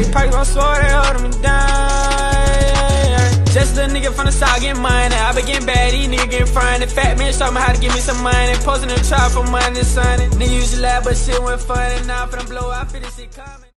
Big pockets, I swear they holding me down. Just a nigga from the south getting money. I been getting bad, these niggas getting frying. The fat man showed me how to give me some money. Posting the trap for money, son. Nigga used to laugh, but shit went funny. Now I'm finna blow, I feel this shit coming.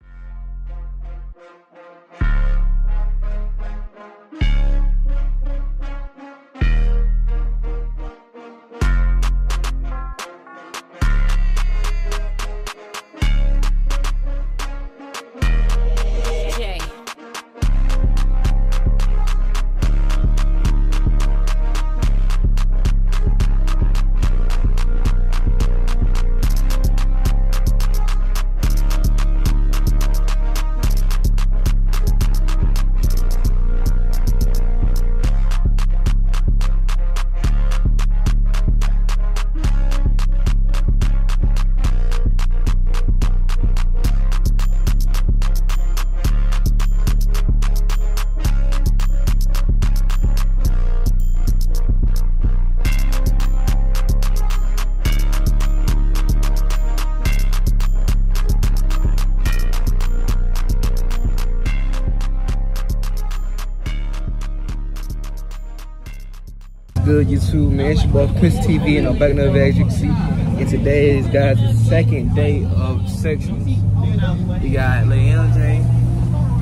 Good YouTube man. It's your boy TV and I'm back another day as you can see and today is guys the second day of sections. We got Lil MJ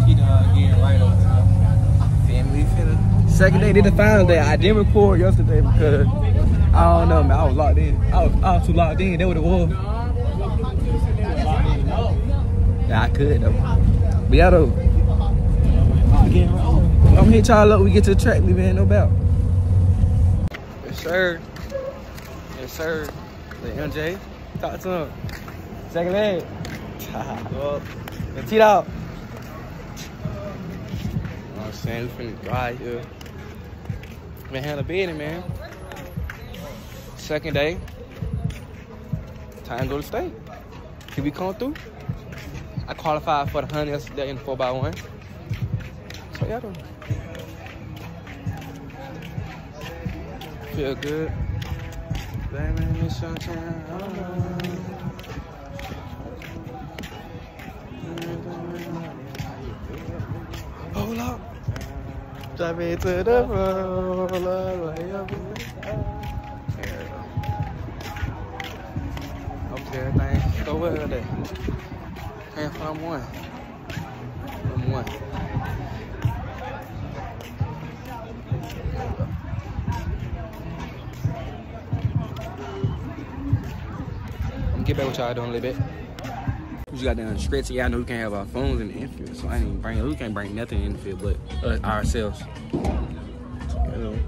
She done getting right on family finna second day did the final day. I didn't record yesterday because I don't know man. I was locked in. I was, I was too locked in. That what it was. Yeah I could though. But yeah though. I'm gonna hit y'all. Up we get to the track man no doubt sir. Yes, sir. The MJ. Talk to him. Second leg. well, the teed out. You know what I'm saying? We finna drive here. Man, handle business, man. Second day. Time to go to state. Can we come through? I qualified for the 100 yesterday in the 4x1. So, yeah, Feel good. Baby, it's your Hold up. Drive me to the road. Lay up in the Okay, everything go well there. Can't find one. I'm one. Get back with y'all doing a little bit. We just got down scratch. Yeah, I know we can't have our phones in the infield, so I ain't even bring. We can't bring nothing in the field but us ourselves. Hello.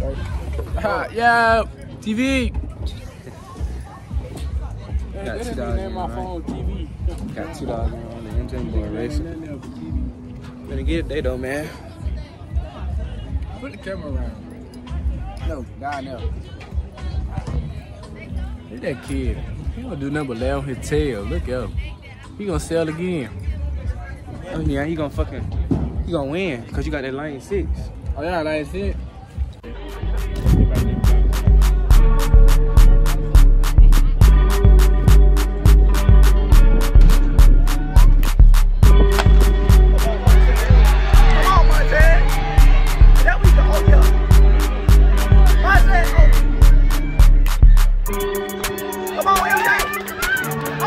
yeah, TV. Got two dollars in, right? Got two dollars on the engine board racing. Gonna get it they though, man. Put the camera around. No, down there. Look at that kid. He gonna do nothing but lay on his tail. Look at him. He gonna sell again. Oh yeah, he gonna fucking, he gonna win because you got that lane six. Oh yeah,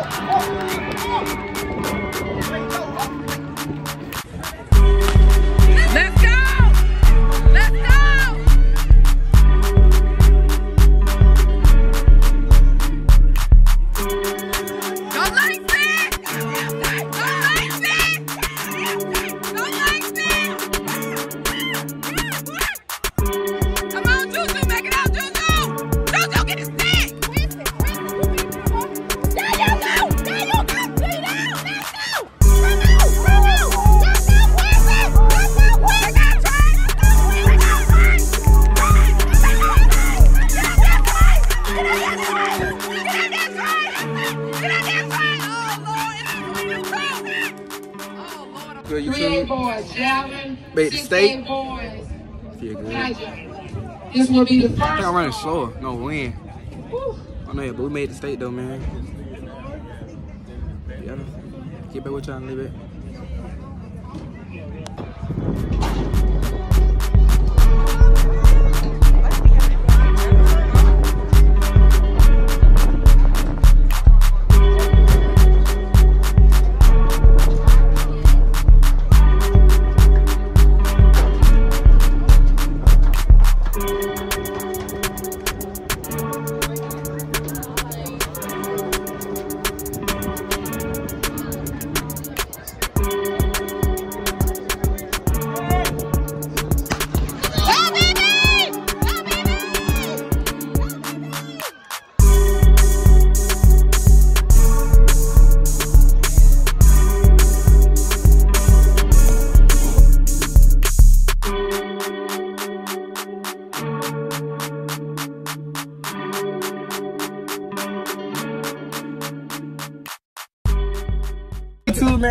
Oh! The state. boys, Feel good. This will be the I think I'm running slower. No win. I know, yeah, but we made the state though, man. Yeah, keep it with y'all a little bit.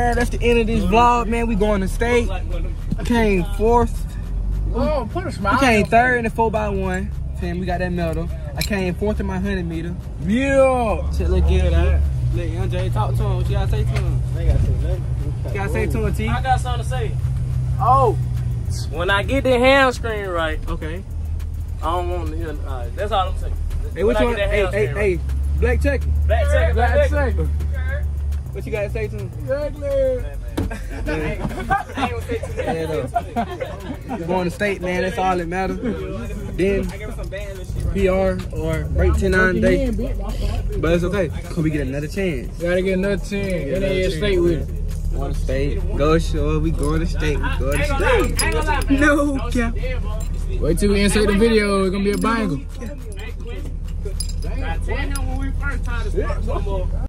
Man, that's the end of this vlog, man. We going to state. Came fourth. Oh, put a smile. We came third in the four by one. Fam, we got that medal. I came fourth in my hundred meter. Yeah. Shit look good, huh? Let Young Jay talk to him. What you gotta say to him? I gotta say nothing. You gotta say to him, T? I got something to say. Oh, when I get the hand screen right, Okay. I don't want to hear. Uh, that's all I'm saying. Hey, when which I one? Hey, hey, right. hey, Black Chucky. Black second, back Black second. Second. What you gotta say to him? Exactly. Yeah, though. We going to state, man. That's all that matters. Then PR or break 10 9 day. But it's okay. Cause we get another chance. Gotta get another 10. And then state with it. Going to state. Go shore. We going to state. We going to state. No cap. Wait till we insert the video. It's gonna be a banger. Tell him when we first tried to start some more.